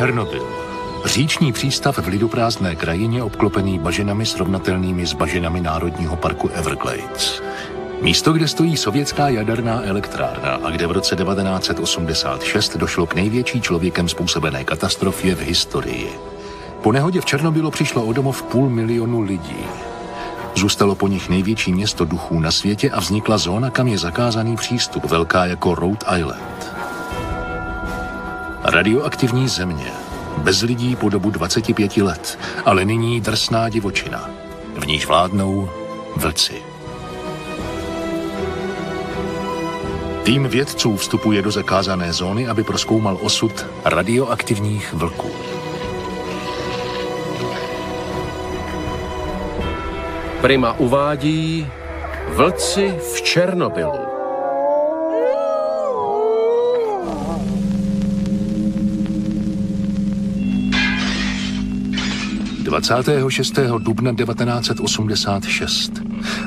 Černobyl. Říční přístav v lidoprázdné krajině obklopený bažinami srovnatelnými s bažinami Národního parku Everglades. Místo, kde stojí sovětská jaderná elektrárna a kde v roce 1986 došlo k největší člověkem způsobené katastrofě v historii. Po nehodě v Černobylu přišlo o domov půl milionu lidí. Zůstalo po nich největší město duchů na světě a vznikla zóna, kam je zakázaný přístup, velká jako Rhode Island. Radioaktivní země. Bez lidí po dobu 25 let, ale nyní drsná divočina. V níž vládnou vlci. Tým vědců vstupuje do zakázané zóny, aby proskoumal osud radioaktivních vlků. Prima uvádí Vlci v Černobylu. 26. dubna 1986.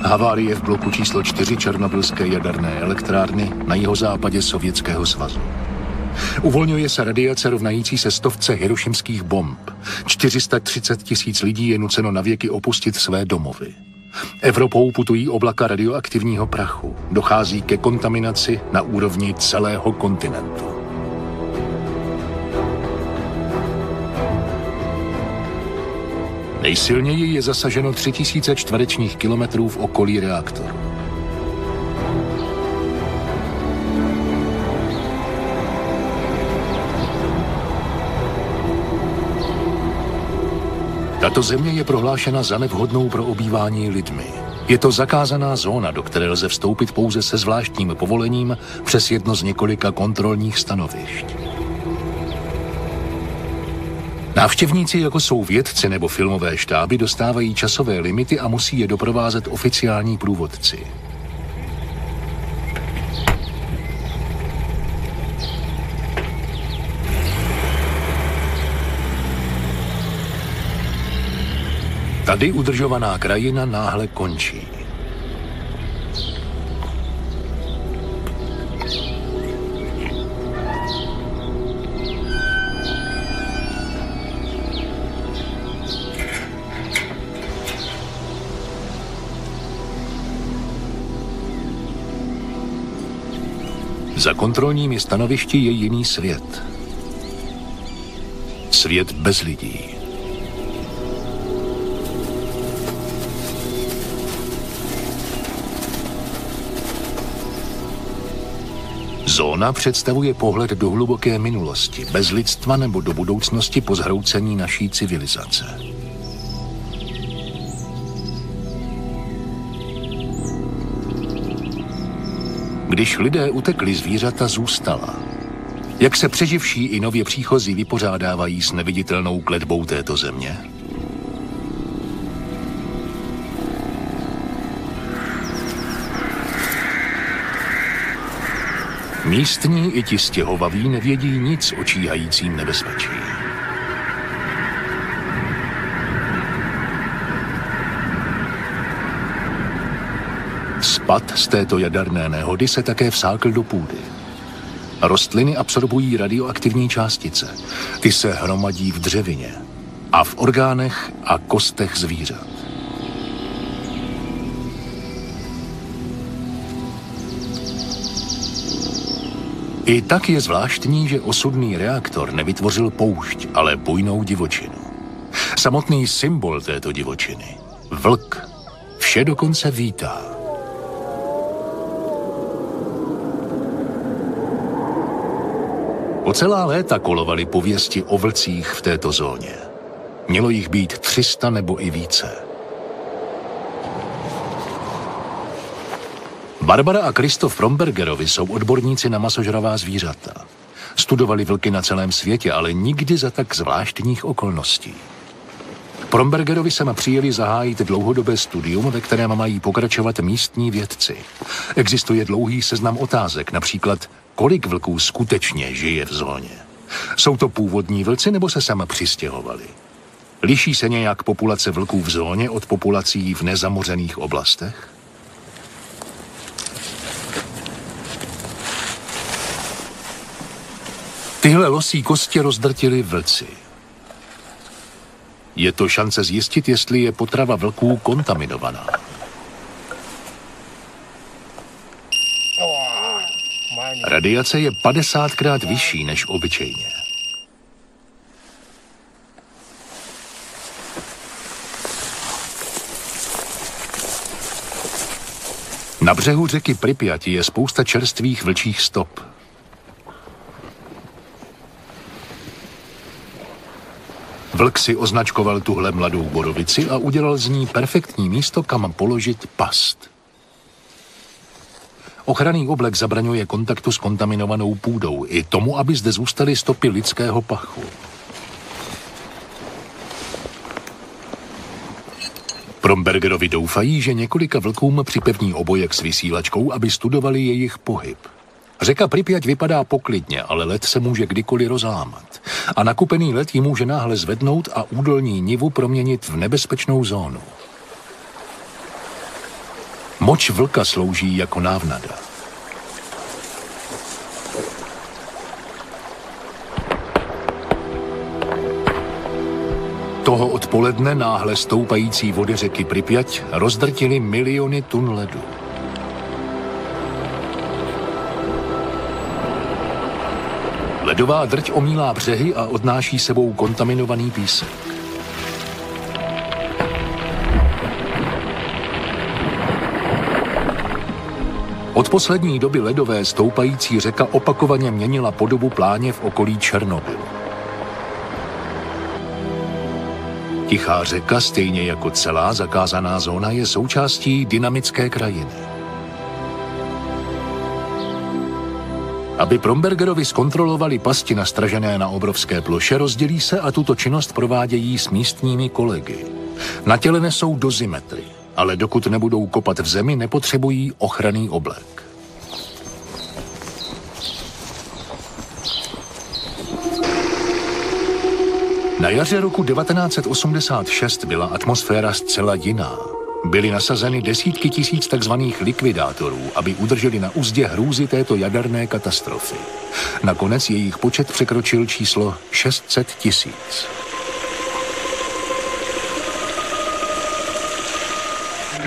Havárie v bloku číslo 4 Černobylské jaderné elektrárny na jihozápadě Sovětského svazu. Uvolňuje se radiace rovnající se stovce hirošimských bomb. 430 tisíc lidí je nuceno na věky opustit své domovy. Evropou putují oblaka radioaktivního prachu. Dochází ke kontaminaci na úrovni celého kontinentu. Nejsilněji je zasaženo 3000 čtverečních kilometrů v okolí reaktoru. Tato země je prohlášena za nevhodnou pro obývání lidmi. Je to zakázaná zóna, do které lze vstoupit pouze se zvláštním povolením přes jedno z několika kontrolních stanovišť. Návštěvníci, jako jsou vědci nebo filmové štáby, dostávají časové limity a musí je doprovázet oficiální průvodci. Tady udržovaná krajina náhle končí. Za kontrolními stanovišti je jiný svět. Svět bez lidí. Zóna představuje pohled do hluboké minulosti, bez lidstva nebo do budoucnosti po zhroucení naší civilizace. Když lidé utekli, zvířata zůstala. Jak se přeživší i nově příchozí vypořádávají s neviditelnou kletbou této země? Místní i ti stěhovaví nevědí nic o číhajícím nebezpečí. Spad z této jaderné nehody se také vsákl do půdy. Rostliny absorbují radioaktivní částice. Ty se hromadí v dřevině a v orgánech a kostech zvířat. I tak je zvláštní, že osudný reaktor nevytvořil poušť, ale bujnou divočinu. Samotný symbol této divočiny, vlk, vše dokonce vítá. Po celá léta kolovaly pověsti o vlcích v této zóně. Mělo jich být 300 nebo i více. Barbara a Kristof Rombergerovi jsou odborníci na masožravá zvířata. Studovali vlky na celém světě, ale nikdy za tak zvláštních okolností. Prombergerovi se má přijeli zahájit dlouhodobé studium, ve kterém mají pokračovat místní vědci. Existuje dlouhý seznam otázek, například kolik vlků skutečně žije v zóně. Jsou to původní vlci nebo se sama přistěhovali? Liší se nějak populace vlků v zóně od populací v nezamořených oblastech? Tyhle losí kosti rozdrtili vlci. Je to šance zjistit, jestli je potrava vlků kontaminovaná. Radiace je 50krát vyšší než obyčejně. Na břehu řeky Pripyati je spousta čerstvých vlčích stop. Vlk si označkoval tuhle mladou borovici a udělal z ní perfektní místo, kam položit past. Ochranný oblek zabraňuje kontaktu s kontaminovanou půdou i tomu, aby zde zůstaly stopy lidského pachu. Brombergerovi doufají, že několika vlkům připevní obojek s vysílačkou, aby studovali jejich pohyb. Řeka Pripyat vypadá poklidně, ale led se může kdykoliv rozlámat. A nakupený led ji může náhle zvednout a údolní nivu proměnit v nebezpečnou zónu. Moč vlka slouží jako návnada. Toho odpoledne náhle stoupající vody řeky Pripyat rozdrtily miliony tun ledu. Ledová drť omílá břehy a odnáší sebou kontaminovaný písek. Od poslední doby ledové stoupající řeka opakovaně měnila podobu pláně v okolí Černobylu. Tichá řeka, stejně jako celá zakázaná zóna, je součástí dynamické krajiny. Aby Prombergerovi zkontrolovali pasti nastražené na obrovské ploše, rozdělí se a tuto činnost provádějí s místními kolegy. Na těle nesou dozimetry, ale dokud nebudou kopat v zemi, nepotřebují ochranný oblek. Na jaře roku 1986 byla atmosféra zcela jiná. Byly nasazeny desítky tisíc takzvaných likvidátorů, aby udrželi na úzdě hrůzy této jaderné katastrofy. Nakonec jejich počet překročil číslo 600 tisíc.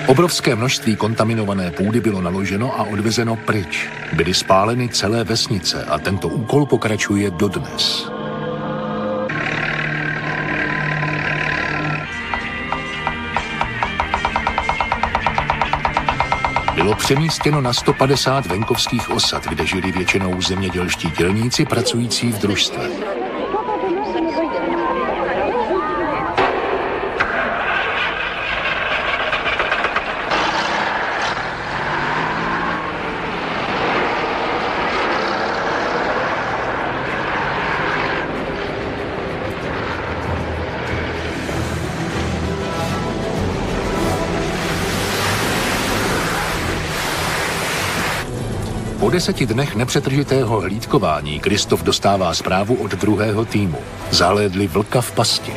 Obrovské množství kontaminované půdy bylo naloženo a odvezeno pryč. Byly spáleny celé vesnice a tento úkol pokračuje dodnes. bylo přemístěno na 150 venkovských osad, kde žili většinou zemědělští dělníci pracující v družstve. Po deseti dnech nepřetržitého hlídkování Kristof dostává zprávu od druhého týmu. Zalédli vlka v pasti.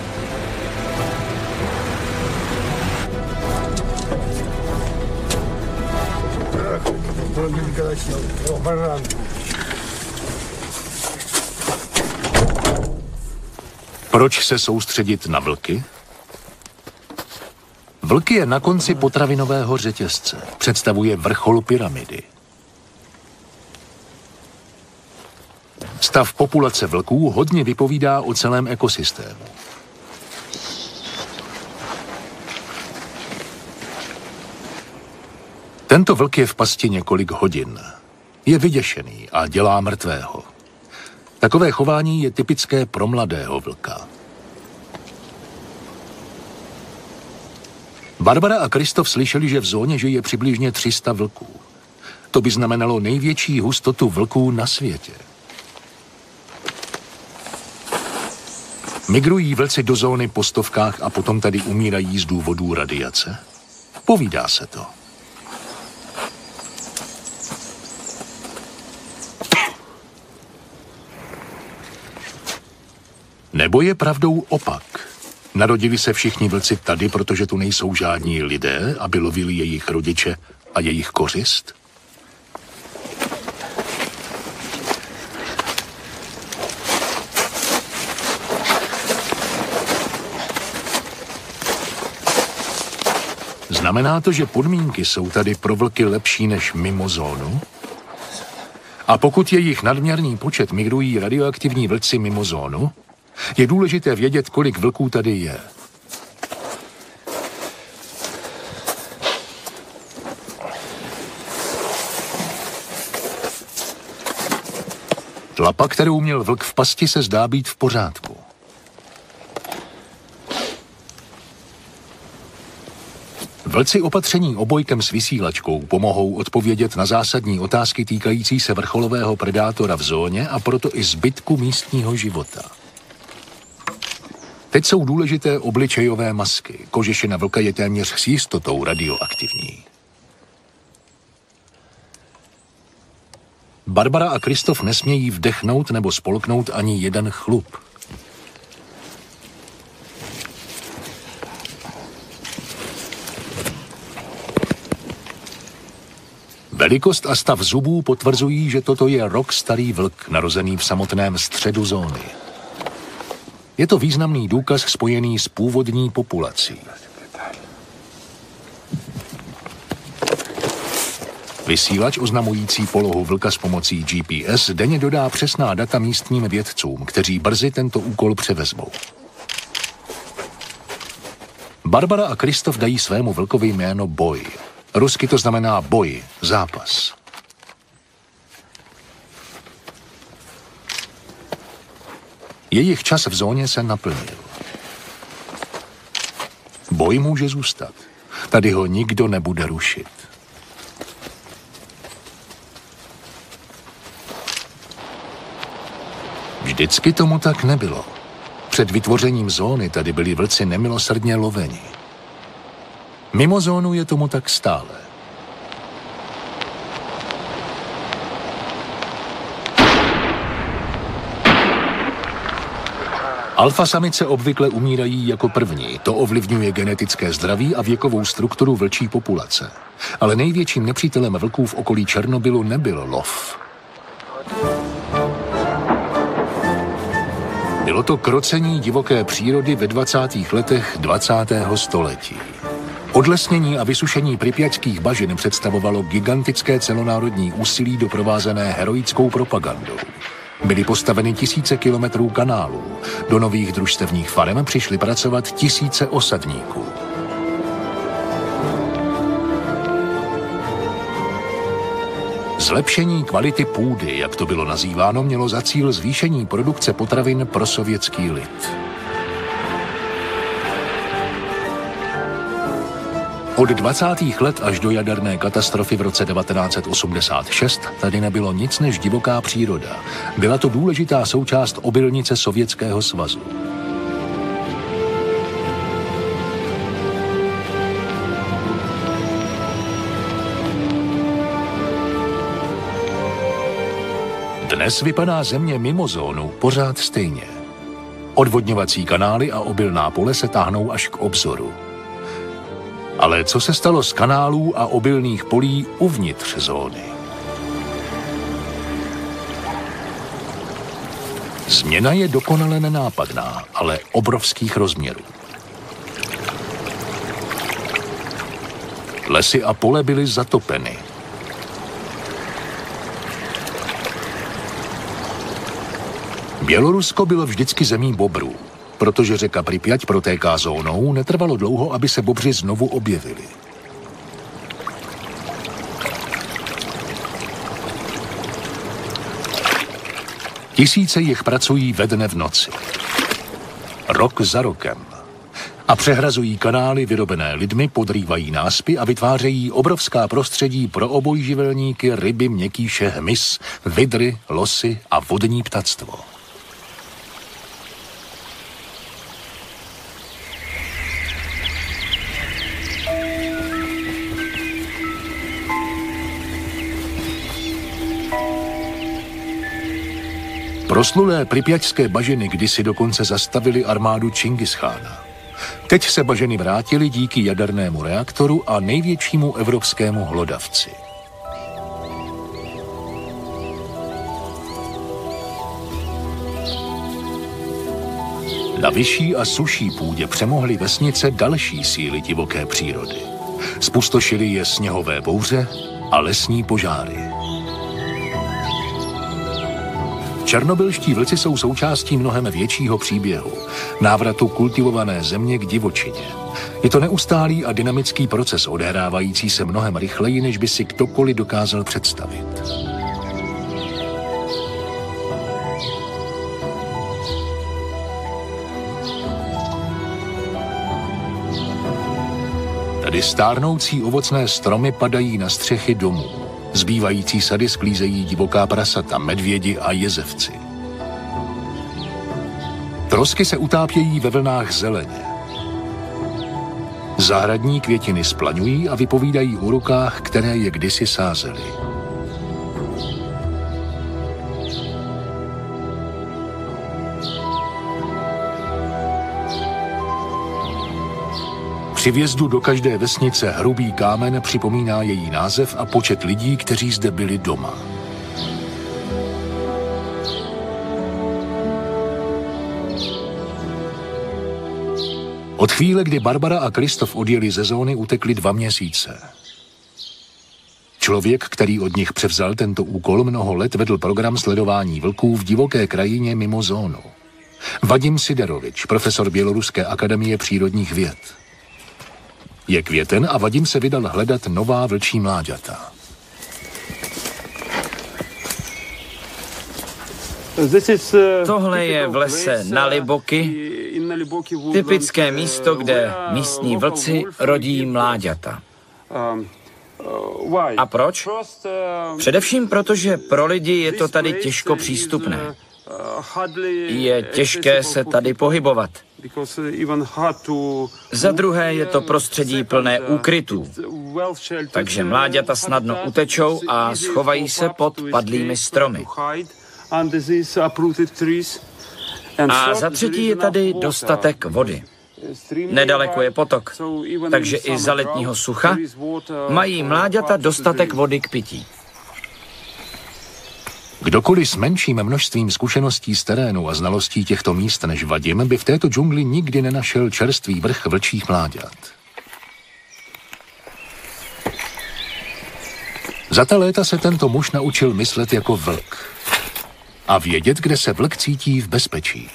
Proč se soustředit na vlky? Vlky je na konci potravinového řetězce. Představuje vrchol pyramidy. Stav populace vlků hodně vypovídá o celém ekosystému. Tento vlk je v pasti několik hodin. Je vyděšený a dělá mrtvého. Takové chování je typické pro mladého vlka. Barbara a Kristof slyšeli, že v zóně žije přibližně 300 vlků. To by znamenalo největší hustotu vlků na světě. Migrují vlci do zóny po stovkách a potom tady umírají z důvodů radiace? Povídá se to. Nebo je pravdou opak? Narodili se všichni vlci tady, protože tu nejsou žádní lidé, aby lovili jejich rodiče a jejich kořist? Znamená to, že podmínky jsou tady pro vlky lepší než mimo zónu? A pokud je jich nadměrný počet, migrují radioaktivní vlci mimo zónu? Je důležité vědět, kolik vlků tady je. Tlapa, kterou měl vlk v pasti, se zdá být v pořádku. Vlci opatření obojkem s vysílačkou pomohou odpovědět na zásadní otázky týkající se vrcholového predátora v zóně a proto i zbytku místního života. Teď jsou důležité obličejové masky. Kožešina vlka je téměř s jistotou radioaktivní. Barbara a Kristof nesmějí vdechnout nebo spolknout ani jeden chlup. Velikost a stav zubů potvrzují, že toto je rok starý vlk, narozený v samotném středu zóny. Je to významný důkaz spojený s původní populací. Vysílač oznamující polohu vlka s pomocí GPS denně dodá přesná data místním vědcům, kteří brzy tento úkol převezmou. Barbara a Kristof dají svému vlkovi jméno Boj. Rusky to znamená boj, zápas. Jejich čas v zóně se naplnil. Boj může zůstat. Tady ho nikdo nebude rušit. Vždycky tomu tak nebylo. Před vytvořením zóny tady byli vlci nemilosrdně loveni. Mimo zónu je tomu tak stále. Alfa samice obvykle umírají jako první. To ovlivňuje genetické zdraví a věkovou strukturu vlčí populace. Ale největším nepřítelem vlků v okolí Černobylu nebyl lov. Bylo to krocení divoké přírody ve 20. letech 20. století. Odlesnění a vysušení pripyačských bažin představovalo gigantické celonárodní úsilí doprovázené heroickou propagandou. Byly postaveny tisíce kilometrů kanálů. Do nových družstevních farem přišly pracovat tisíce osadníků. Zlepšení kvality půdy, jak to bylo nazýváno, mělo za cíl zvýšení produkce potravin pro sovětský lid. Od 20. let až do jaderné katastrofy v roce 1986 tady nebylo nic než divoká příroda. Byla to důležitá součást obilnice Sovětského svazu. Dnes vypadá země mimo zónu pořád stejně. Odvodňovací kanály a obilná pole se táhnou až k obzoru. Ale co se stalo z kanálů a obilných polí uvnitř zóny? Změna je dokonale nenápadná, ale obrovských rozměrů. Lesy a pole byly zatopeny. Bělorusko bylo vždycky zemí bobrů. Protože řeka Pripyat protéká zónou, netrvalo dlouho, aby se bobři znovu objevili. Tisíce jich pracují ve dne v noci. Rok za rokem. A přehrazují kanály vyrobené lidmi, podrývají náspy a vytvářejí obrovská prostředí pro obojživelníky, ryby, měkýše, hmyz, vidry, losy a vodní ptactvo. Proslulé pripyačské bažiny kdysi dokonce zastavili armádu Čingischána. Teď se baženy vrátily díky jadernému reaktoru a největšímu evropskému hlodavci. Na vyšší a suší půdě přemohly vesnice další síly divoké přírody. Spustošili je sněhové bouře a lesní požáry. Černobylští vlci jsou součástí mnohem většího příběhu, návratu kultivované země k divočině. Je to neustálý a dynamický proces odehrávající se mnohem rychleji, než by si ktokoliv dokázal představit. Tady stárnoucí ovocné stromy padají na střechy domů. Zbývající sady sklízejí divoká prasata, medvědi a jezevci. Trosky se utápějí ve vlnách zeleně. Zahradní květiny splaňují a vypovídají o rukách, které je kdysi sázely. Při vjezdu do každé vesnice hrubý kámen připomíná její název a počet lidí, kteří zde byli doma. Od chvíle, kdy Barbara a Kristof odjeli ze zóny, utekli dva měsíce. Člověk, který od nich převzal tento úkol, mnoho let vedl program sledování vlků v divoké krajině mimo zónu. Vadim Siderovič, profesor Běloruské akademie přírodních věd. Je květen a Vadim se vydal hledat nová vlčí mláďata. Tohle je v lese na Liboky, typické místo, kde místní vlci rodí mláďata. A proč? Především proto, že pro lidi je to tady těžko přístupné. Je těžké se tady pohybovat. Za druhé je to prostředí plné úkrytů, takže mláďata snadno utečou a schovají se pod padlými stromy. A za třetí je tady dostatek vody. Nedaleko je potok, takže i za letního sucha mají mláďata dostatek vody k pití. Kdokoliv s menším množstvím zkušeností z terénu a znalostí těchto míst než Vadim by v této džungli nikdy nenašel čerstvý vrch vlčích mláďat. Za ta léta se tento muž naučil myslet jako vlk a vědět, kde se vlk cítí v bezpečí.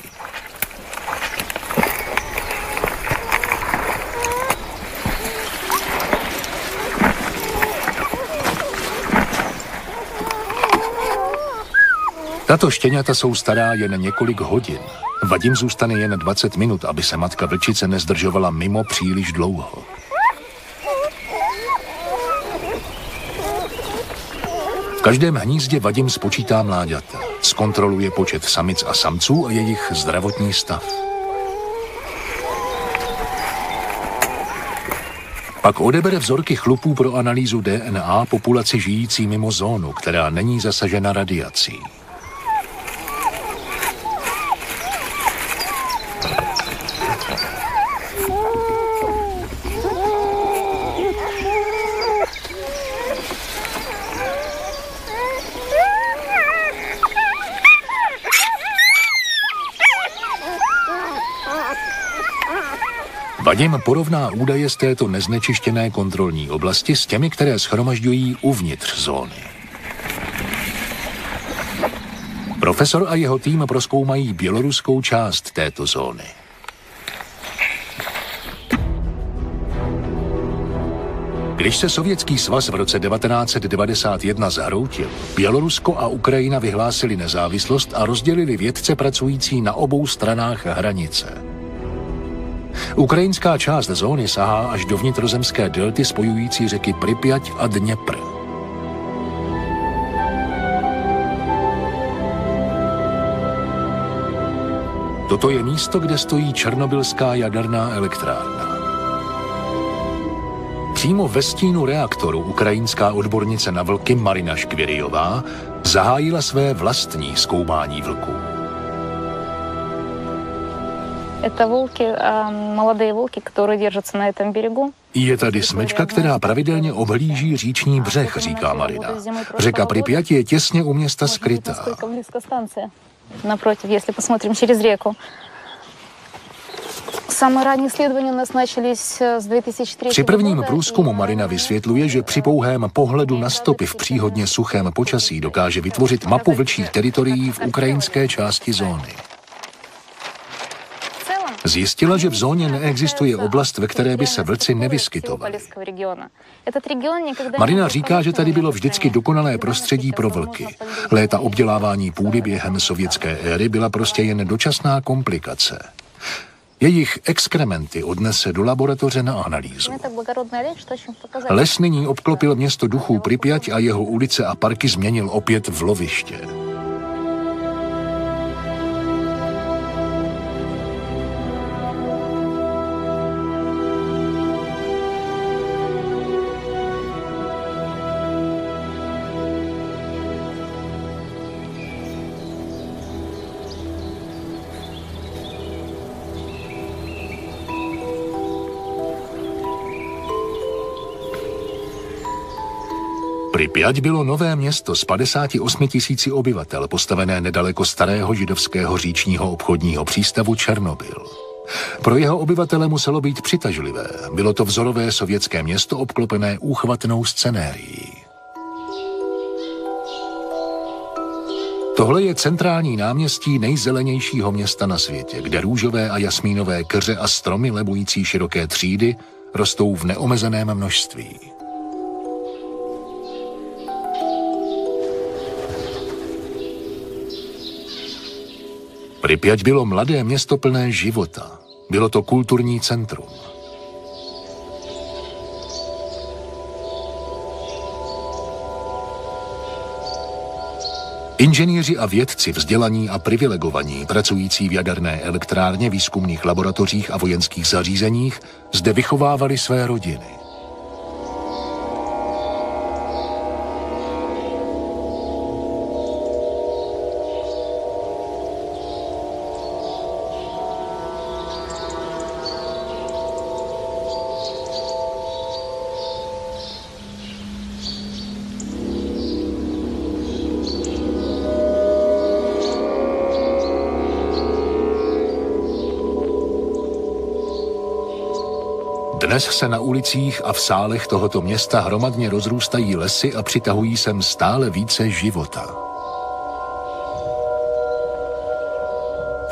Tato štěňata jsou stará jen několik hodin. Vadim zůstane jen 20 minut, aby se matka vlčice nezdržovala mimo příliš dlouho. V každém hnízdě Vadim spočítá mláďata. Zkontroluje počet samic a samců a jejich zdravotní stav. Pak odebere vzorky chlupů pro analýzu DNA populaci žijící mimo zónu, která není zasažena radiací. Vadim porovná údaje z této neznečištěné kontrolní oblasti s těmi, které schromažďují uvnitř zóny. Profesor a jeho tým proskoumají běloruskou část této zóny. Když se Sovětský svaz v roce 1991 zhroutil, Bělorusko a Ukrajina vyhlásili nezávislost a rozdělili vědce pracující na obou stranách hranice. Ukrajinská část zóny sahá až do vnitrozemské delty spojující řeky Pripyat a Dněpr. Toto je místo, kde stojí černobylská jaderná elektrárna. Přímo ve stínu reaktoru ukrajinská odbornice na vlky Marina Škvěrijová zahájila své vlastní zkoumání vlků. Это волки, молодые волки, которые держатся на этом берегу. Je tady smečka, která pravidelně obhlíží říční břeh, říká Marina. Řeka Pripyat je těsně u města skrytá. Напротив, если посмотрим через реку. Při prvním průzkumu Marina vysvětluje, že při pouhém pohledu na stopy v příhodně suchém počasí dokáže vytvořit mapu vlčích teritorií v ukrajinské části zóny. Zjistila, že v zóně neexistuje oblast, ve které by se vlci nevyskytovali. Marina říká, že tady bylo vždycky dokonalé prostředí pro vlky. Léta obdělávání půdy během sovětské éry byla prostě jen dočasná komplikace. Jejich exkrementy odnese do laboratoře na analýzu. Les nyní obklopil město duchů Pripyat a jeho ulice a parky změnil opět v loviště. Pripyat bylo nové město s 58 tisíci obyvatel, postavené nedaleko starého židovského říčního obchodního přístavu Černobyl. Pro jeho obyvatele muselo být přitažlivé. Bylo to vzorové sovětské město obklopené úchvatnou scenérií. Tohle je centrální náměstí nejzelenějšího města na světě, kde růžové a jasmínové keře a stromy lebující široké třídy rostou v neomezeném množství. Pripyat bylo mladé město plné života. Bylo to kulturní centrum. Inženýři a vědci vzdělaní a privilegovaní, pracující v jaderné elektrárně, výzkumných laboratořích a vojenských zařízeních, zde vychovávali své rodiny. Dnes se na ulicích a v sálech tohoto města hromadně rozrůstají lesy a přitahují sem stále více života.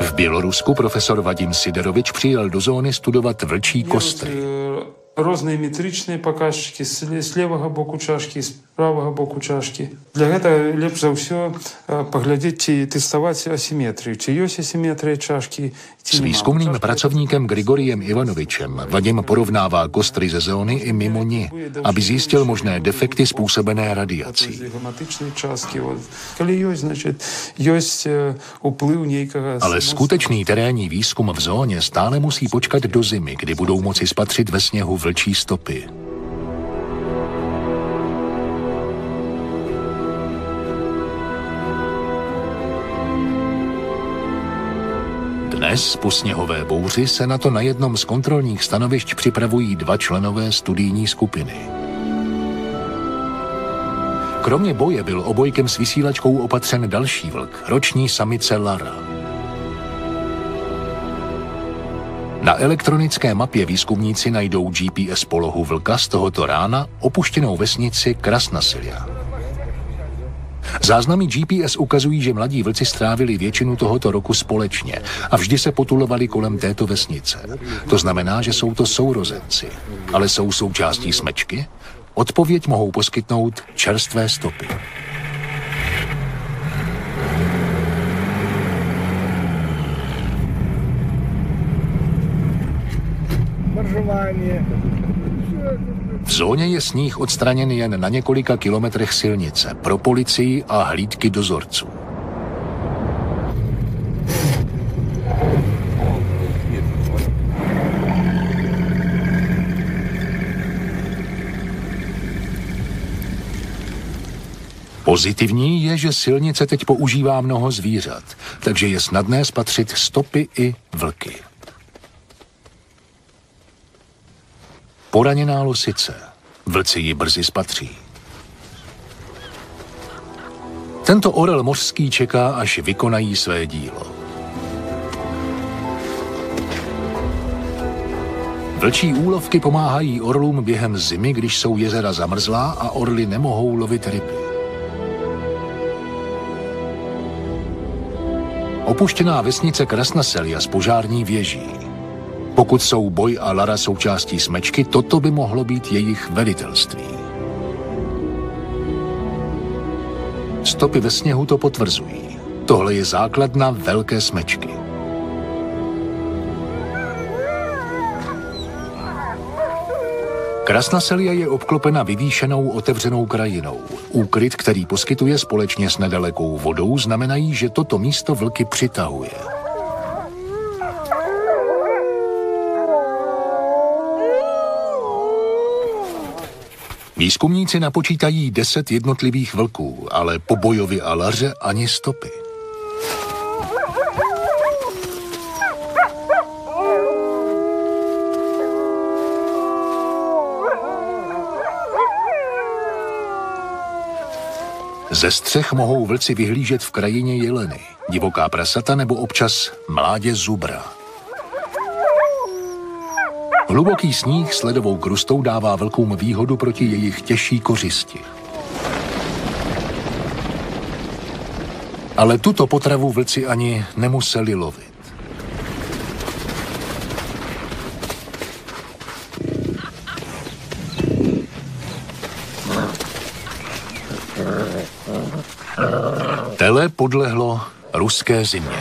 V Bělorusku profesor Vadim Siderovič přijel do zóny studovat vlčí kostry. E, různé metričné pokažky z levého boku čášky, z правого боку чашки. Для гэтага лепш за ўсё паглядзець ці тэставаць асіметрыю, ці ёсць асіметрыя чашкі. S výzkumným pracovníkem Grigoriem Ivanovičem Vadim porovnává kostry ze zóny i mimo ní, aby zjistil možné defekty způsobené radiací. Ale skutečný terénní výzkum v zóně stále musí počkat do zimy, kdy budou moci spatřit ve sněhu vlčí stopy. Dnes po sněhové bouři se na to na jednom z kontrolních stanovišť připravují dva členové studijní skupiny. Kromě boje byl obojkem s vysílačkou opatřen další vlk, roční samice Lara. Na elektronické mapě výzkumníci najdou GPS polohu vlka z tohoto rána opuštěnou vesnici Krasnasilia. Záznamy GPS ukazují, že mladí vlci strávili většinu tohoto roku společně a vždy se potulovali kolem této vesnice. To znamená, že jsou to sourozenci. Ale jsou součástí smečky? Odpověď mohou poskytnout čerstvé stopy. V zóně je sníh odstraněn jen na několika kilometrech silnice pro policii a hlídky dozorců. Pozitivní je, že silnice teď používá mnoho zvířat, takže je snadné spatřit stopy i vlky. Poraněná losice. Vlci ji brzy spatří. Tento orel mořský čeká, až vykonají své dílo. Vlčí úlovky pomáhají orlům během zimy, když jsou jezera zamrzlá a orly nemohou lovit ryby. Opuštěná vesnice Krasnaselia s požární věží. Pokud jsou Boj a Lara součástí smečky, toto by mohlo být jejich velitelství. Stopy ve sněhu to potvrzují. Tohle je základna velké smečky. Krasnaselia je obklopena vyvýšenou otevřenou krajinou. Úkryt, který poskytuje společně s nedalekou vodou, znamenají, že toto místo vlky přitahuje. Výzkumníci napočítají deset jednotlivých vlků, ale po bojovi a laře ani stopy. Ze střech mohou vlci vyhlížet v krajině jeleny, divoká prasata nebo občas mládě zubra. Hluboký sníh s ledovou krustou dává vlkům výhodu proti jejich těžší kořisti. Ale tuto potravu vlci ani nemuseli lovit. Tele podlehlo ruské zimě.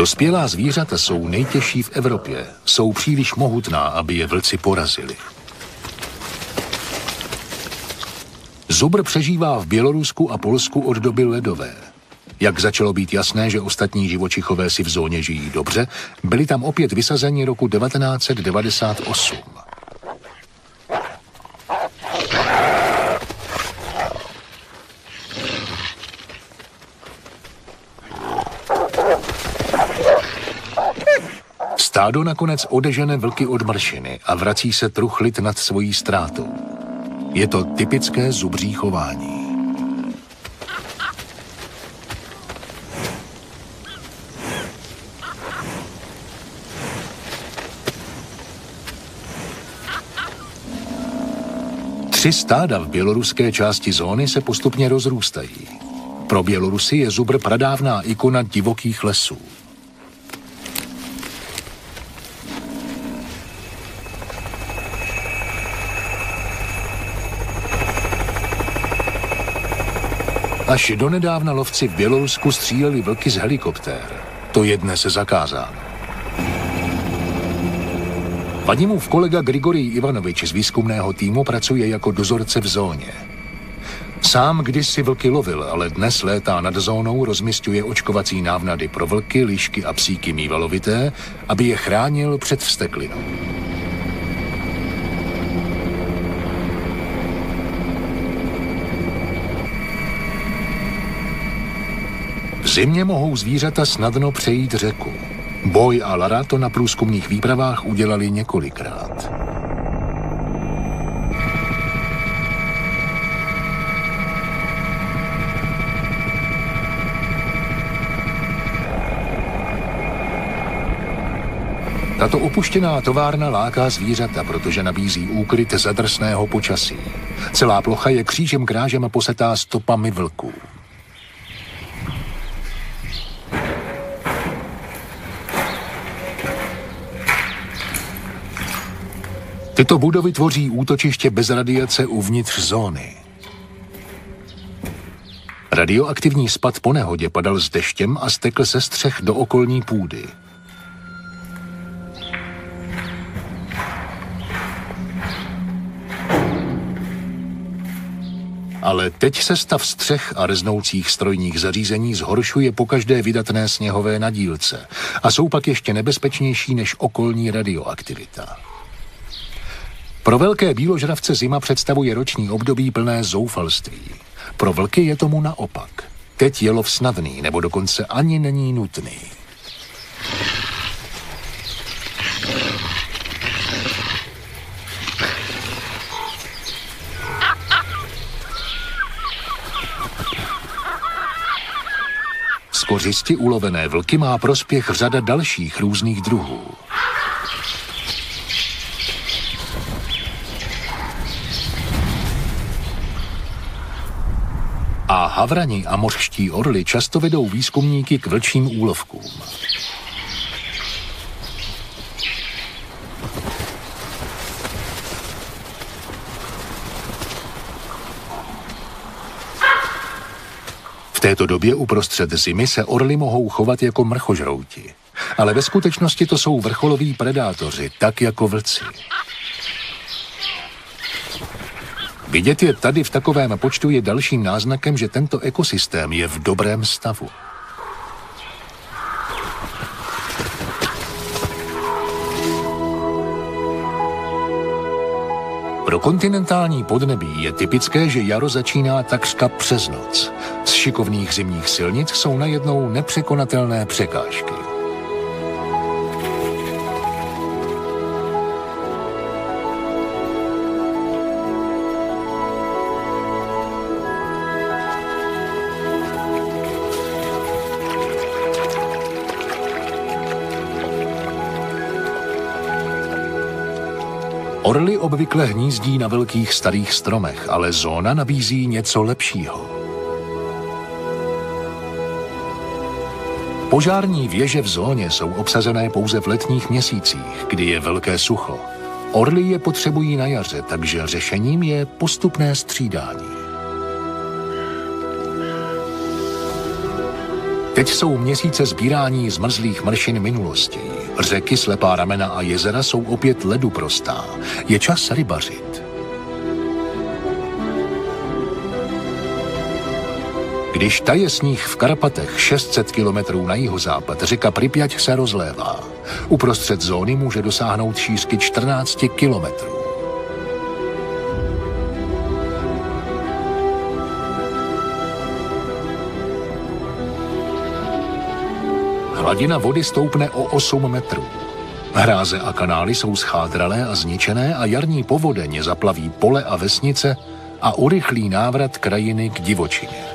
Dospělá zvířata jsou nejtěžší v Evropě. Jsou příliš mohutná, aby je vlci porazili. Zubr přežívá v Bělorusku a Polsku od doby ledové. Jak začalo být jasné, že ostatní živočichové si v zóně žijí dobře, byli tam opět vysazeni roku 1998. Stádo nakonec odežene vlky od mršiny a vrací se truchlit nad svojí ztrátou. Je to typické zubří chování. Tři stáda v běloruské části zóny se postupně rozrůstají. Pro Bělorusy je zubr pradávná ikona divokých lesů. Až donedávna lovci v Bělorusku stříleli vlky z helikoptér. To je dnes zakázáno. Vadimův kolega Grigorij Ivanovič z výzkumného týmu pracuje jako dozorce v zóně. Sám kdysi vlky lovil, ale dnes létá nad zónou, rozmistuje očkovací návnady pro vlky, lišky a psíky mývalovité, aby je chránil před vsteklinou. Zimě mohou zvířata snadno přejít řeku. Boj a Lara to na průzkumných výpravách udělali několikrát. Tato opuštěná továrna láká zvířata, protože nabízí úkryt zadrsného počasí. Celá plocha je křížem krážem posetá stopami vlků. Tyto budovy tvoří útočiště bez radiace uvnitř zóny. Radioaktivní spad po nehodě padal s deštěm a stekl se střech do okolní půdy. Ale teď se stav střech a reznoucích strojních zařízení zhoršuje po každé vydatné sněhové nadílce a jsou pak ještě nebezpečnější než okolní radioaktivita. Pro velké bíložravce zima představuje roční období plné zoufalství. Pro vlky je tomu naopak. Teď je lov snadný, nebo dokonce ani není nutný. kořisti ulovené vlky má prospěch řada dalších různých druhů. A havrani a mořští orly často vedou výzkumníky k vlčím úlovkům. V této době uprostřed zimy se orly mohou chovat jako mrchožrouti. Ale ve skutečnosti to jsou vrcholoví predátoři, tak jako vlci. Vidět je tady v takovém počtu je dalším náznakem, že tento ekosystém je v dobrém stavu. Pro kontinentální podnebí je typické, že jaro začíná takřka přes noc. Z šikovných zimních silnic jsou najednou nepřekonatelné překážky. Obvykle hnízdí na velkých starých stromech, ale zóna nabízí něco lepšího. Požární věže v zóně jsou obsazené pouze v letních měsících, kdy je velké sucho. Orly je potřebují na jaře, takže řešením je postupné střídání. Teď jsou měsíce sbírání zmrzlých mršin minulosti. Řeky, slepá ramena a jezera jsou opět ledu prostá. Je čas rybařit. Když taje sníh v Karpatech 600 kilometrů na jihozápad, řeka Pripyat se rozlévá. Uprostřed zóny může dosáhnout šířky 14 kilometrů. Hladina vody stoupne o 8 metrů. Hráze a kanály jsou schátralé a zničené a jarní povodeň zaplaví pole a vesnice a urychlí návrat krajiny k divočině.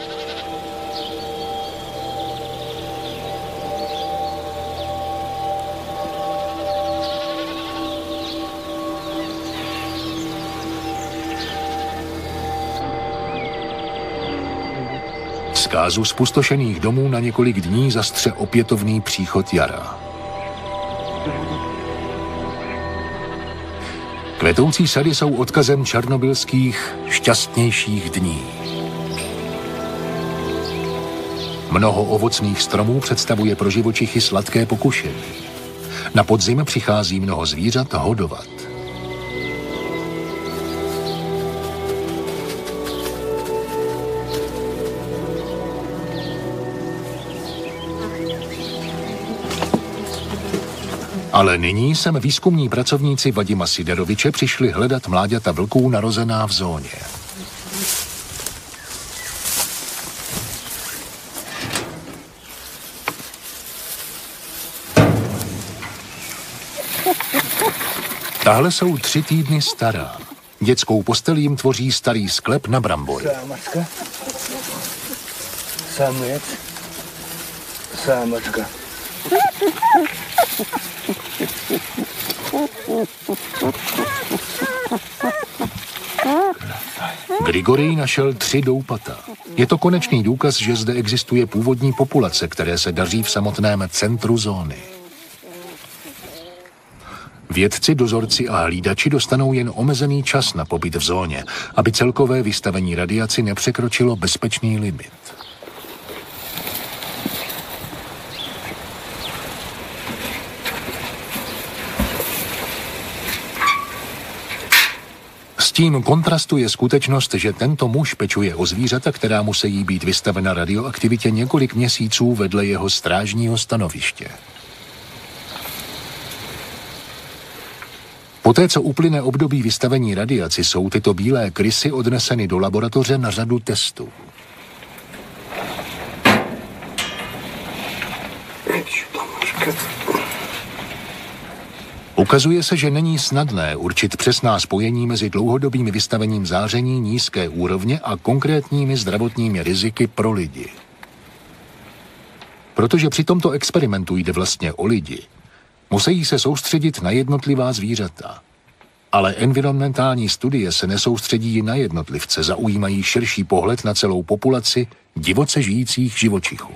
Zkázu spustošených domů na několik dní zastře opětovný příchod jara. Kvetoucí sady jsou odkazem černobylských šťastnějších dní. Mnoho ovocných stromů představuje pro živočichy sladké pokušení. Na podzim přichází mnoho zvířat hodovat. Ale nyní sem výzkumní pracovníci Vadima Sideroviče přišli hledat mláďata vlků narozená v zóně. Tahle jsou tři týdny stará. Dětskou postel jim tvoří starý sklep na brambory. Sámačka. Samec. Sámačka. Grigorij našel tři doupata. Je to konečný důkaz, že zde existuje původní populace, které se daří v samotném centru zóny. Vědci, dozorci a hlídači dostanou jen omezený čas na pobyt v zóně, aby celkové vystavení radiaci nepřekročilo bezpečný limit. Tím kontrastuje skutečnost, že tento muž pečuje o zvířata, která musí být vystavena radioaktivitě několik měsíců vedle jeho strážního stanoviště. Poté, co uplyne období vystavení radiaci, jsou tyto bílé krysy odneseny do laboratoře na řadu testů. Ukazuje se, že není snadné určit přesná spojení mezi dlouhodobým vystavením záření nízké úrovně a konkrétními zdravotními riziky pro lidi. Protože při tomto experimentu jde vlastně o lidi, musí se soustředit na jednotlivá zvířata. Ale environmentální studie se nesoustředí na jednotlivce, zaujímají širší pohled na celou populaci divoce žijících živočichů.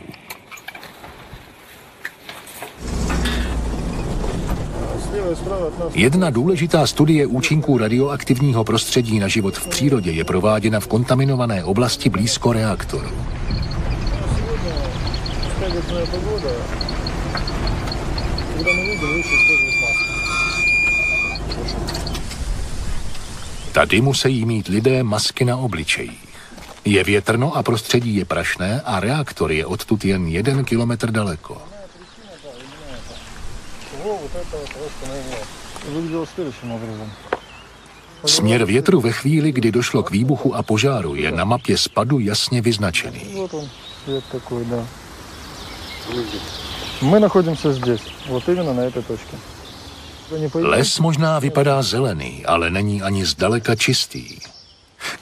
Jedna důležitá studie účinků radioaktivního prostředí na život v přírodě je prováděna v kontaminované oblasti blízko reaktoru. Tady musí mít lidé masky na obličejích. Je větrno a prostředí je prašné a reaktor je odtud jen jeden kilometr daleko Směr větru ve chvíli, kdy došlo k výbuchu a požáru, je na mapě spadu jasně vyznačený. My nachodíme здесь, вот именно на этой точке. Les možná vypadá zelený, ale není ani zdaleka čistý.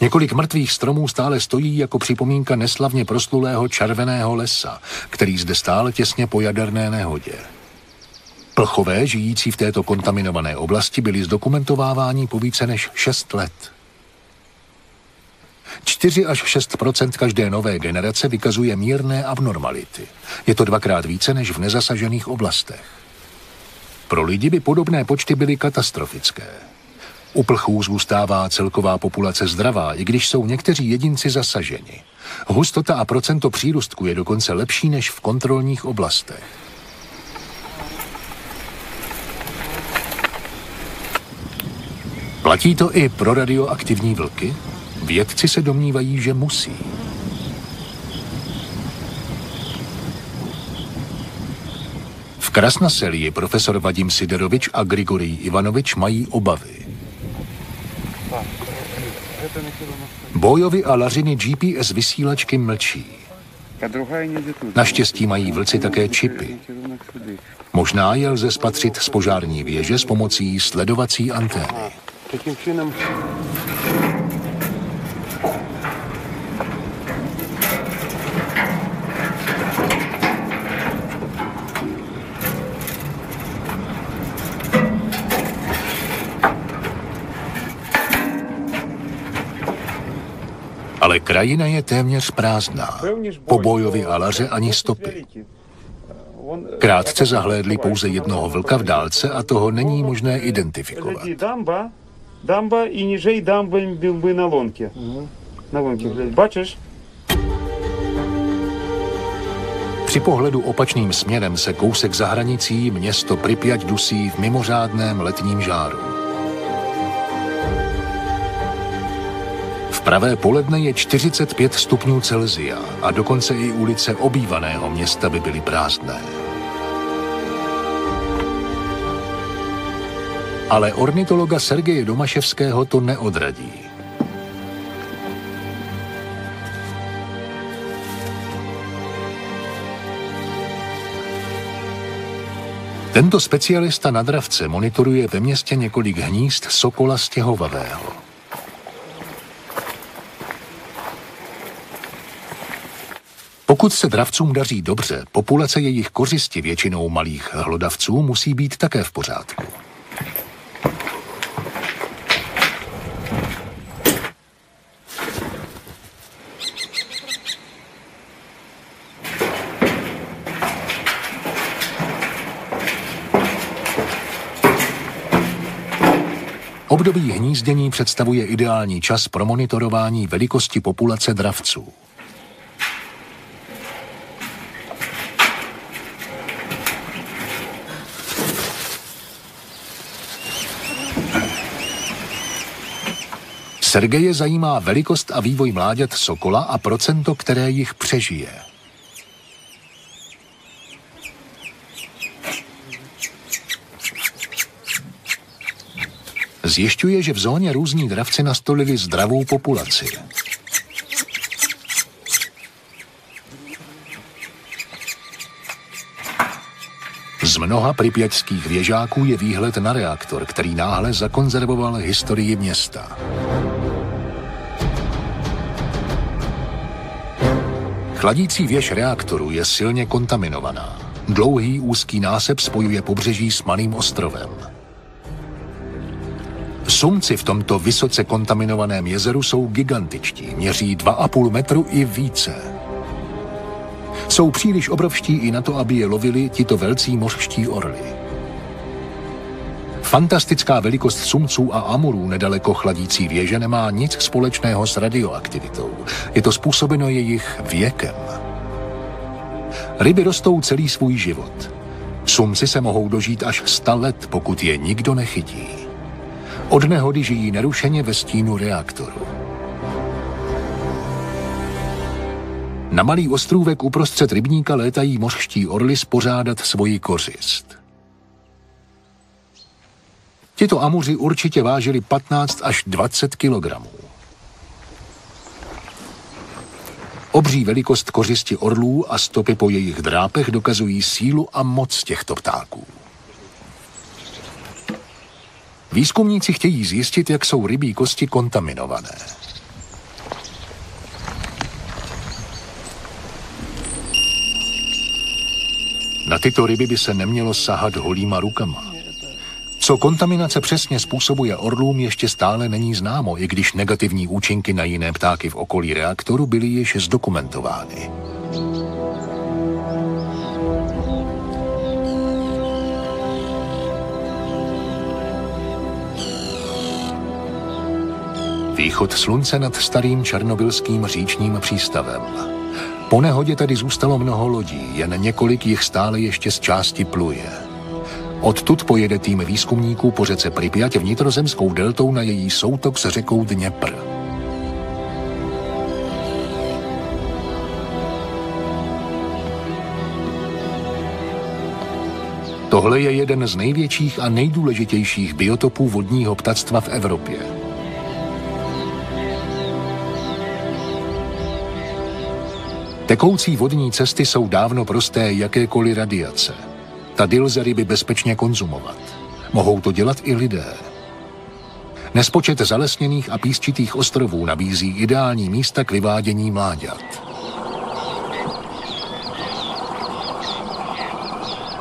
Několik mrtvých stromů stále stojí jako připomínka neslavně proslulého červeného lesa, který zde stál těsně po jaderné nehodě. Plchové, žijící v této kontaminované oblasti, byli zdokumentováváni po více než 6 let. 4 až 6 každé nové generace vykazuje mírné abnormality. Je to dvakrát více než v nezasažených oblastech. Pro lidi by podobné počty byly katastrofické. U plchů zůstává celková populace zdravá, i když jsou někteří jedinci zasaženi. Hustota a procento přírůstku je dokonce lepší než v kontrolních oblastech. Platí to i pro radioaktivní vlky? Vědci se domnívají, že musí. V Krasnaselii profesor Vadim Siderovič a Grigorij Ivanovič mají obavy. Bojovi a lařiny GPS vysílačky mlčí. Naštěstí mají vlci také čipy. Možná je lze spatřit z požární věže s pomocí sledovací antény. Ale krajina je téměř prázdná. Po bojovi Alaře ani stopy. Krátce zahlédli pouze jednoho vlka v dálce a toho není možné identifikovat Дамба і ніжей дамби був би на лонці. На лонці, глядь, бачиш? Při pohledu opačným směrem se kousek za hranicí město Pripyat dusí v mimořádném letním žáru. V pravé poledne je 45 stupňů Celzia a dokonce i ulice obývaného města by byly prázdné. Ale ornitologa Sergeje Domaševského to neodradí. Tento specialista na dravce monitoruje ve městě několik hnízd sokola stěhovavého. Pokud se dravcům daří dobře, populace jejich kořisti většinou malých hlodavců musí být také v pořádku. Období hnízdění představuje ideální čas pro monitorování velikosti populace dravců. Sergeje zajímá velikost a vývoj mláďat sokola a procento, které jich přežije. Zjišťuje, že v zóně různí dravci nastolili zdravou populaci. Z mnoha pripěťských věžáků je výhled na reaktor, který náhle zakonzervoval historii města. Chladící věž reaktoru je silně kontaminovaná. Dlouhý úzký násep spojuje pobřeží s malým ostrovem. Sumci v tomto vysoce kontaminovaném jezeru jsou gigantičtí, měří 2,5 metru i více. Jsou příliš obrovští i na to, aby je lovili tito velcí mořští orly. Fantastická velikost sumců a amurů nedaleko chladící věže nemá nic společného s radioaktivitou. Je to způsobeno jejich věkem. Ryby rostou celý svůj život. Sumci se mohou dožít až 100 let, pokud je nikdo nechytí. Od nehody žijí nerušeně ve stínu reaktoru. Na malý ostrůvek uprostřed rybníka létají mořští orly spořádat svoji kořist. Tito amuři určitě vážili 15 až 20 kilogramů. Obří velikost kořisti orlů a stopy po jejich drápech dokazují sílu a moc těchto ptáků. Výzkumníci chtějí zjistit, jak jsou rybí kosti kontaminované. Na tyto ryby by se nemělo sahat holýma rukama. Co kontaminace přesně způsobuje orlům, ještě stále není známo, i když negativní účinky na jiné ptáky v okolí reaktoru byly již zdokumentovány. Východ slunce nad starým černobylským říčním přístavem. Po nehodě tady zůstalo mnoho lodí, jen několik jich stále ještě z části pluje. Odtud pojede tým výzkumníků po řece Pripyat vnitrozemskou deltou na její soutok s řekou Dněpr. Tohle je jeden z největších a nejdůležitějších biotopů vodního ptactva v Evropě. Tekoucí vodní cesty jsou dávno prosté jakékoliv radiace. Tady lze ryby bezpečně konzumovat. Mohou to dělat i lidé. Nespočet zalesněných a písčitých ostrovů nabízí ideální místa k vyvádění mláďat.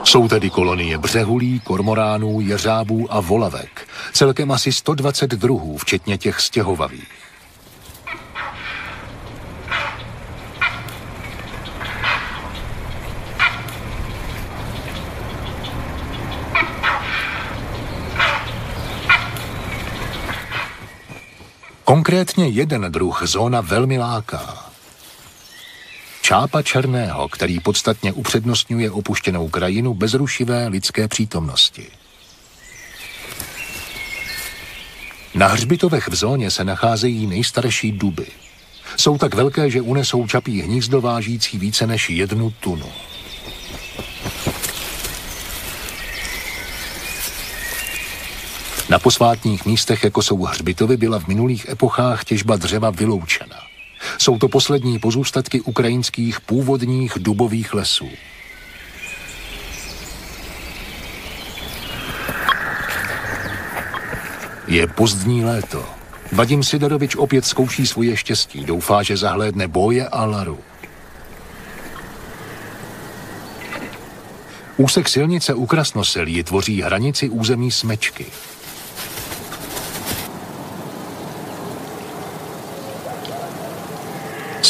Jsou tedy kolonie břehulí, kormoránů, jeřábů a volavek. Celkem asi 120 druhů, včetně těch stěhovavých. Konkrétně jeden druh zóna velmi láká. Čápa černého, který podstatně upřednostňuje opuštěnou krajinu bez rušivé lidské přítomnosti. Na hřbitovech v zóně se nacházejí nejstarší duby. Jsou tak velké, že unesou čapí hnízdo vážící více než jednu tunu. Na posvátních místech, jako jsou hřbitovy, byla v minulých epochách těžba dřeva vyloučena. Jsou to poslední pozůstatky ukrajinských původních dubových lesů. Je pozdní léto. Vadim Sidorovič opět zkouší svoje štěstí. Doufá, že zahlédne boje a laru. Úsek silnice u Krasnoselí tvoří hranici území Smečky.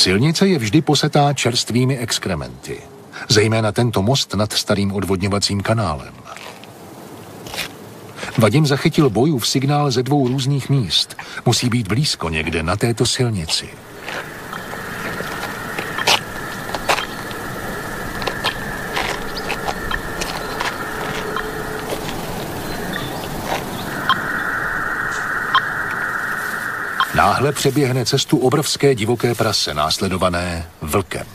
Silnice je vždy posetá čerstvými exkrementy. Zejména tento most nad starým odvodňovacím kanálem. Vadim zachytil bojův signál ze dvou různých míst. Musí být blízko někde na této silnici. Náhle přeběhne cestu obrovské divoké prase, následované vlkem.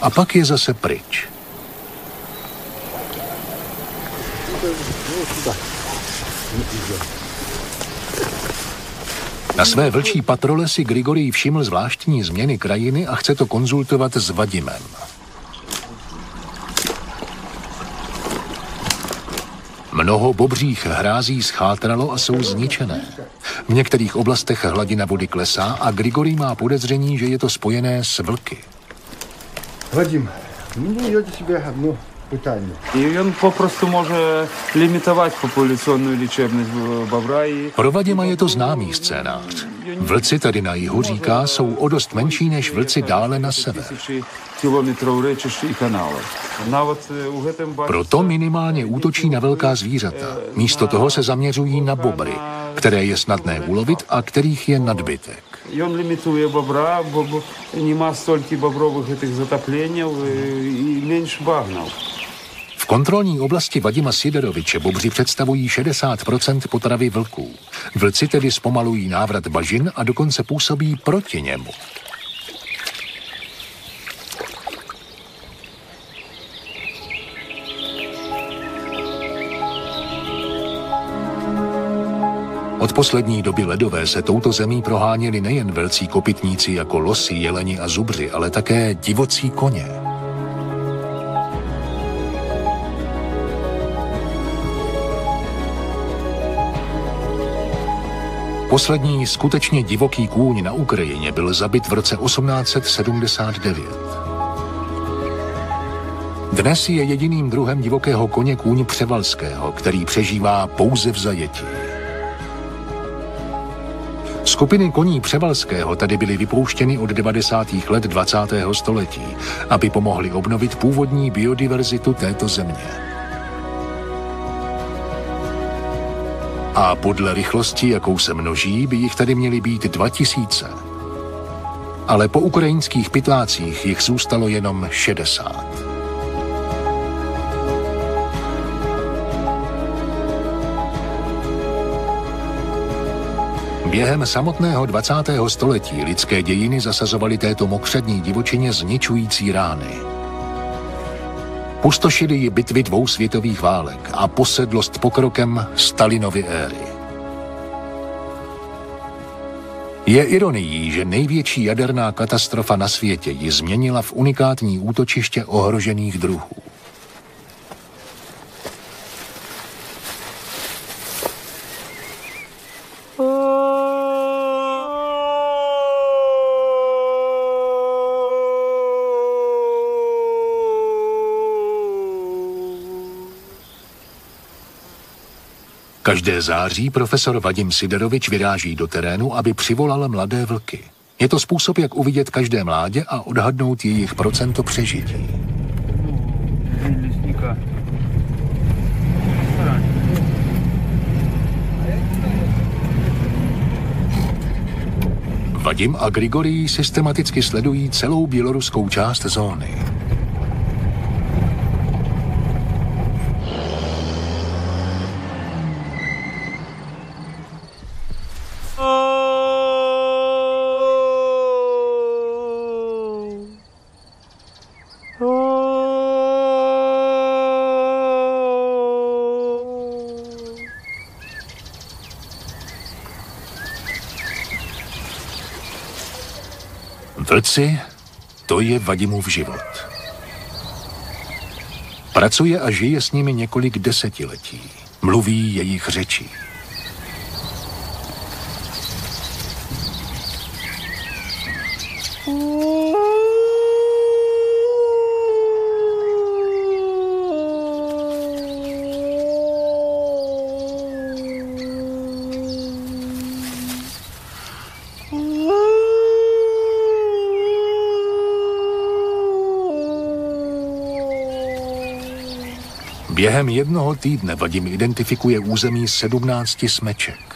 A pak je zase pryč. Na své vlčí patrole si Grigorij všiml zvláštní změny krajiny a chce to konzultovat s Vadimem. Mnoho bobřích hrází schátralo a jsou zničené. V některých oblastech hladina vody klesá a Grigory má podezření, že je to spojené s vlky. Vadim, mně je тебе одно питання. І він попросту може лімітувати популяційну лічебність бобра. І... Pro Vadima je to známý scénář. Vlci tady na jihu říká jsou o dost menší než vlci dále na sever. Кілометрів речищ і каналів. Навіть у гэтым Proto minimálně útočí na velká zvířata. Místo toho se zaměřují na bobry, které je snadné ulovit a kterých je nadbytek. Ён лімітує бобра, бо бо нема стільки бобрових гэтых затопленняў і менш багнаў. Kontrolní oblasti Vadima Sideroviče bobři představují 60% potravy vlků. Vlci tedy zpomalují návrat bažin a dokonce působí proti němu. Od poslední doby ledové se touto zemí proháněli nejen velcí kopytníci jako losy, jeleni a zubři, ale také divocí koně. Poslední skutečně divoký kůň na Ukrajině byl zabit v roce 1879. Dnes je jediným druhem divokého koně kůň převalského, který přežívá pouze v zajetí. Skupiny koní Převalského tady byly vypouštěny od 90. let 20. století, aby pomohly obnovit původní biodiverzitu této země. A podle rychlosti, jakou se množí, by jich tady měly být 2000. Ale po ukrajinských pytlácích jich zůstalo jenom 60. Během samotného 20. století lidské dějiny zasazovaly této mokřadní divočině zničující rány. Pustošily ji bitvy dvou světových válek a posedlost pokrokem Stalinovy éry. Je ironií, že největší jaderná katastrofa na světě ji změnila v unikátní útočiště ohrožených druhů. Každé září profesor Vadim Siderovič vyráží do terénu, aby přivolal mladé vlky. Je to způsob, jak uvidět každé mládě a odhadnout jejich procento přežití. Vadim a Grigorij systematicky sledují celou běloruskou část zóny. Vlci, to je Vadimův život. Pracuje a žije s nimi několik desetiletí. Mluví jejich řečí. Během jednoho týdne Vadim identifikuje území 17 smeček.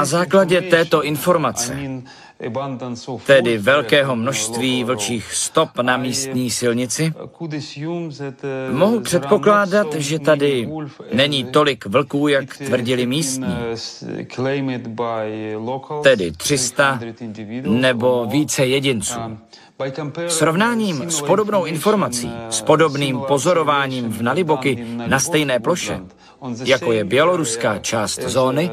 Na základě této informace, tedy velkého množství vlčích stop na místní silnici, mohu předpokládat, že tady není tolik vlků, jak tvrdili místní, tedy 300 nebo více jedinců. Srovnáním s podobnou informací, s podobným pozorováním v Naliboky na stejné ploše, jako je běloruská část zóny,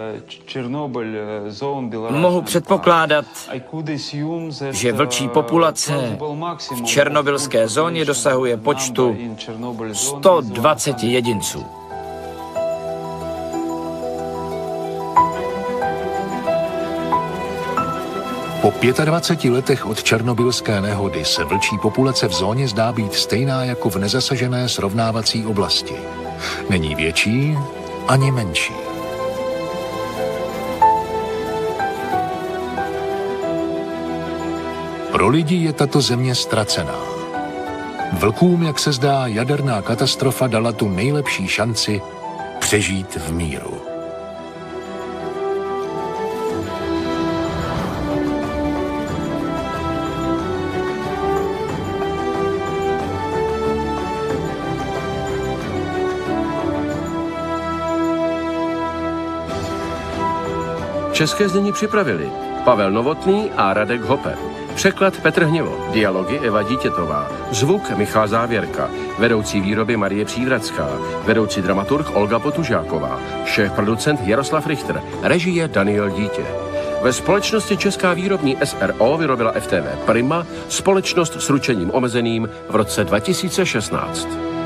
mohu předpokládat, že vlčí populace v černobylské zóně dosahuje počtu 120 jedinců. 25 letech od černobylské nehody se vlčí populace v zóně zdá být stejná jako v nezasažené srovnávací oblasti. Není větší ani menší. Pro lidi je tato země ztracená. Vlkům, jak se zdá, jaderná katastrofa dala tu nejlepší šanci přežít v míru. České znění připravili Pavel Novotný a Radek Hope. Překlad Petr Hnivo, dialogy Eva Dítětová, zvuk Michal Závěrka, vedoucí výroby Marie Přívradská, vedoucí dramaturg Olga Potužáková, šéf producent Jaroslav Richter, režie Daniel Dítě. Ve společnosti Česká výrobní SRO vyrobila FTV Prima, společnost s ručením omezeným v roce 2016.